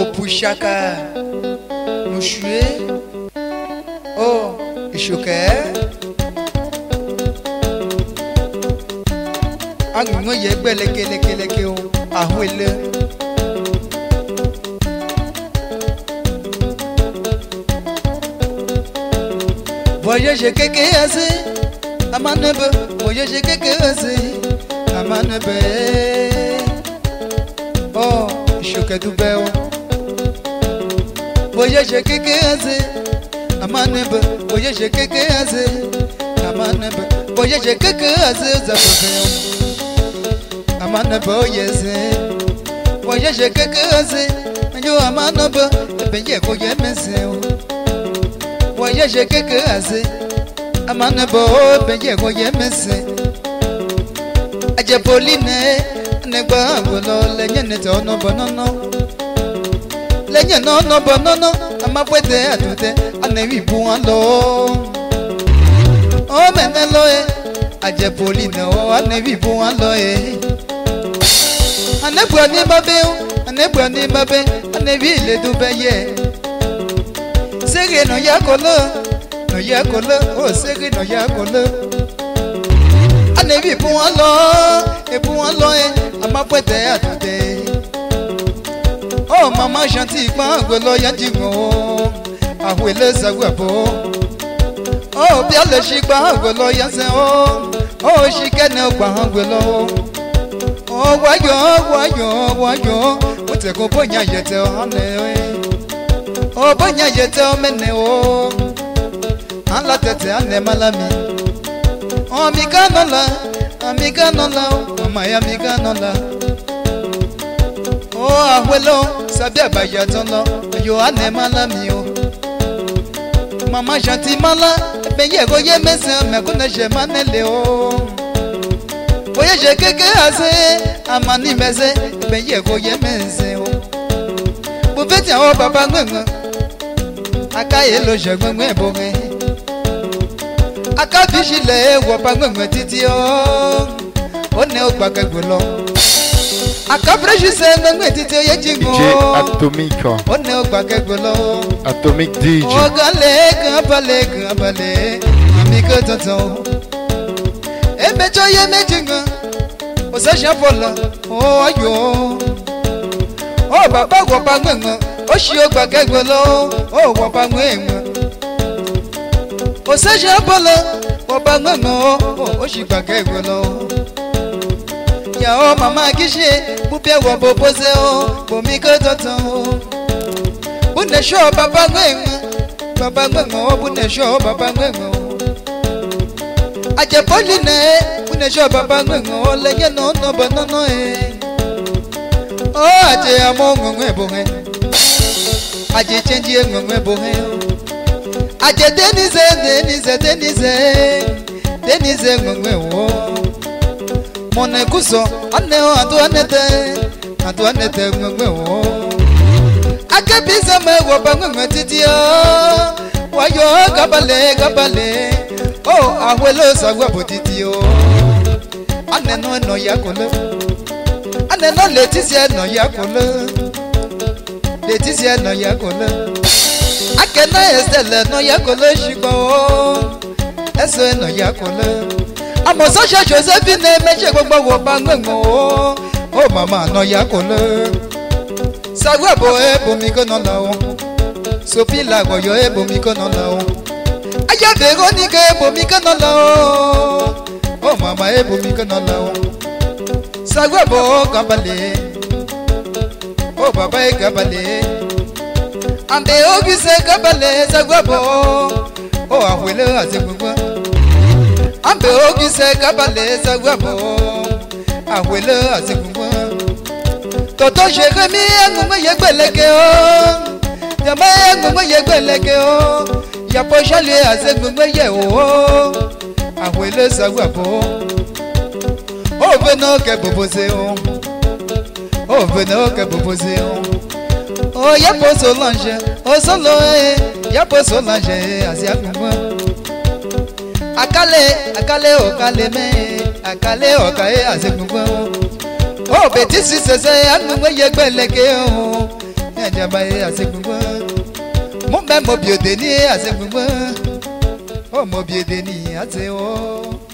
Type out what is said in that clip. opushaka mushwe o ishoke agbègbè yẹ gbẹ lékelékeléke o ahun ele. voyage keke ese amanebe voyage keke ese amanebe tukadubewa boyeshe kekeze amanebe boyeshe kekeze amanebe boyeshe kekeze zabubewa amanebe oyeze boyeshe kekeze njo amanebe ebenye koyemezewa boyeshe kekeze amanebe ebenye koyemeze ajepoline n'egbeagwụla lenyenete ọnụbọnọnọ lenye na ọnụbọnọnọ amapwete atute aneribu alọ o memelo e ajepoli na ọ aneribu alọ e anebu anibabe anebu anibabe anebi iledube ye sege nọ ya kọlọ nọ ya kọlọ o sege nọ ya kọlọ anebi bu wọn lọ ebu wọn lọ e mama pètè àtàtè ó mama ṣàǹtì gbọ́n gbolo yanjú mọ́ àwọn èlé sàgbà bò ó bí a lè ṣe gbọ́n gbolo yanṣẹ́ ó ó ṣì kẹ́ni gbọ́n gbolo ó wáyọ̀ wáyọ̀ wáyọ̀ ó tẹ̀kọ́ bóyá yẹtẹ̀ ọ̀hánlẹ̀ ó bóyá yẹtẹ̀ ọ̀mẹ́nẹ̀ ó hàn látẹ̀tẹ̀ hàn lẹ́ malami ọ̀mí kánú lọ́ọ́. amiganola mama ya miganola o oh, ahuelo sabi abayatolo yohane malami o mama jantimala ebeyego ye mese mekunese manele o oyese keke ase amani mese ebeyego ye mese o bufeti awo baba gbẹngbẹ aka ye lo se gbẹngbẹ boge. akábíyìlẹ̀ wọ̀ba gbẹ̀ngbẹ̀ títí ó ó ní ó gbàgbẹ́gbẹ̀ lọ. Akabreshi se mengwe titi oye jingo DJ Atomico One ogba kegbolo Atomic DJ Ogale gabale gabale Amiko tonton Emejo ye mejingo Osasha fola Oh ayo Oh baba wapa mwengo Oshi ogba kegbolo Oh wapa mwengo òṣèṣe bọ́lá ọba nánà ó sì gbàgbẹ́ ìwé lọ. ìyàwó màmá kíṣe púpẹ́ wọ bòbó ṣe o. bòmí kó tuntun ó. bùnẹ̀ṣọ́ bàbá gbẹ̀ngàn bàbá gbẹ̀ngàn ó bùnẹ̀ṣọ́ bàbá bune ó. àjẹpọ́lì náà bùnẹ̀ṣọ́ bàbá gbẹ̀ngàn ó lẹ́yìn náà nọ̀bọ̀ nánà ẹ̀. ó àjẹ àmọ́ ngọ̀ngọ̀ ẹ̀bùn ẹ̀ àjẹ chẹ́ńjì ẹ̀ ngọ̀ngọ̀ ẹ̀bùn ẹ̀ ó. aje denize denize denize denize ngwengwe wo mone kuso ane o oh, adu anete adu anete ngwengwe wo akabize mewo ba ngwengwe titi o oh. wayo gabale gabale o sa sagwa botiti o oh. ane no no yakole ane no letizia no yakole letizia no yakole akena esele no yakolo shiko ese no yakolo amo so se josephine meje gbogbo wo ba ngbengo o o mama no yakolo sagwabo ebo mi kono lawo sophie lagoyo ebo mi kono lawo aya veronica ebo mi kono lawo o mama ebo mi kono lawo sagwabo gabale o baba e gabale ambe obise kabale zagbabo o awele azegbogbo ambe obise kabale zagbabo awele azegbogbo tọtọ seremi engungu yegbeleke o jama engungu yegbeleke o yapọ sali azegbogbo ye o awele zagbabo o bena oke boboze o o bena oke boboze o o yepo solange o solo ya yepo solange asi agbogbo akale akale okale me akale okaye asi agbogbo Oh beti sisese anuwe yegbeleke o ẹjọba ye asi agbogbo mo mẹ mo bi ni asi agbogbo o mo bi ni asi o.